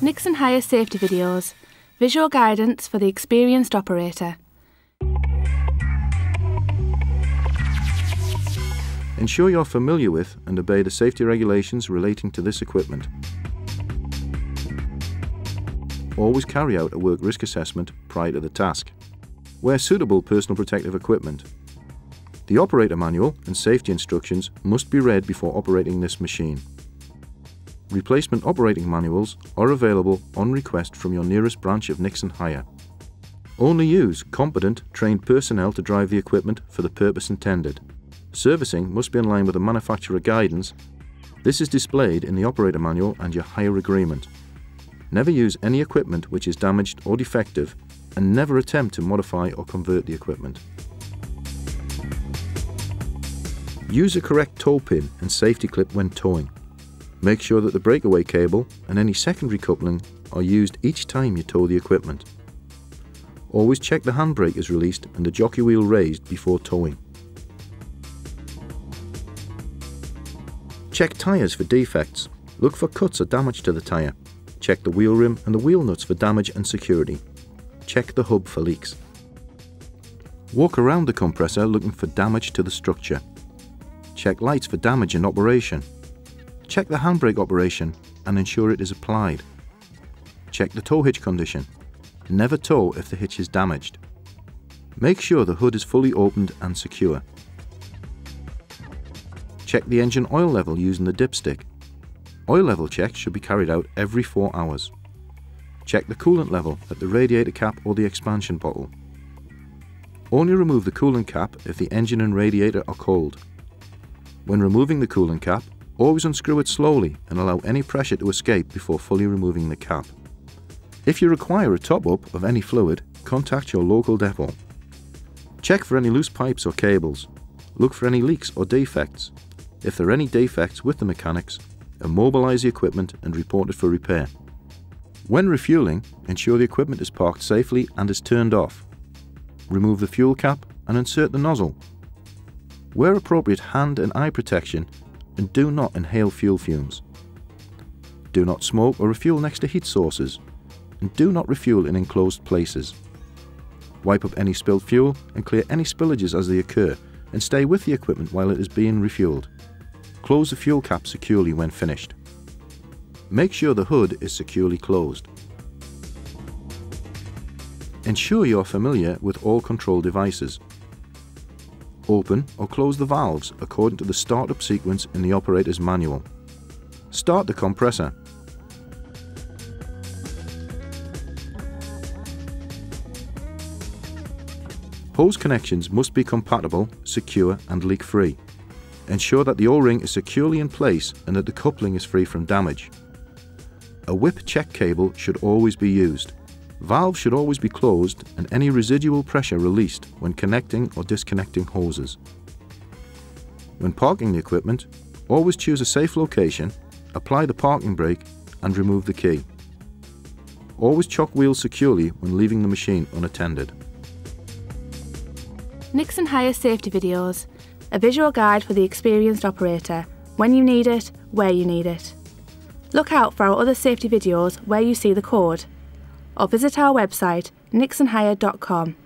Nixon Hire safety videos, visual guidance for the experienced operator. Ensure you're familiar with and obey the safety regulations relating to this equipment. Always carry out a work risk assessment prior to the task. Wear suitable personal protective equipment. The operator manual and safety instructions must be read before operating this machine. Replacement operating manuals are available on request from your nearest branch of Nixon Hire. Only use competent, trained personnel to drive the equipment for the purpose intended. Servicing must be in line with the manufacturer guidance. This is displayed in the operator manual and your hire agreement. Never use any equipment which is damaged or defective and never attempt to modify or convert the equipment. Use a correct tow pin and safety clip when towing. Make sure that the breakaway cable and any secondary coupling are used each time you tow the equipment. Always check the handbrake is released and the jockey wheel raised before towing. Check tyres for defects. Look for cuts or damage to the tyre. Check the wheel rim and the wheel nuts for damage and security. Check the hub for leaks. Walk around the compressor looking for damage to the structure. Check lights for damage in operation. Check the handbrake operation and ensure it is applied. Check the tow hitch condition. Never tow if the hitch is damaged. Make sure the hood is fully opened and secure. Check the engine oil level using the dipstick. Oil level checks should be carried out every 4 hours. Check the coolant level at the radiator cap or the expansion bottle. Only remove the coolant cap if the engine and radiator are cold. When removing the coolant cap, always unscrew it slowly and allow any pressure to escape before fully removing the cap. If you require a top-up of any fluid, contact your local depot. Check for any loose pipes or cables. Look for any leaks or defects. If there are any defects with the mechanics, immobilize the equipment and report it for repair. When refueling, ensure the equipment is parked safely and is turned off. Remove the fuel cap and insert the nozzle. Wear appropriate hand and eye protection and do not inhale fuel fumes. Do not smoke or refuel next to heat sources and do not refuel in enclosed places. Wipe up any spilled fuel and clear any spillages as they occur and stay with the equipment while it is being refueled. Close the fuel cap securely when finished. Make sure the hood is securely closed. Ensure you are familiar with all control devices. Open or close the valves according to the startup sequence in the operator's manual. Start the compressor. Hose connections must be compatible, secure and leak-free. Ensure that the O-ring is securely in place and that the coupling is free from damage. A whip check cable should always be used. Valves should always be closed and any residual pressure released when connecting or disconnecting hoses. When parking the equipment, always choose a safe location, apply the parking brake and remove the key. Always chock wheels securely when leaving the machine unattended. Nixon Hire safety videos a visual guide for the experienced operator, when you need it, where you need it. Look out for our other safety videos where you see the code, or visit our website nixonhire.com.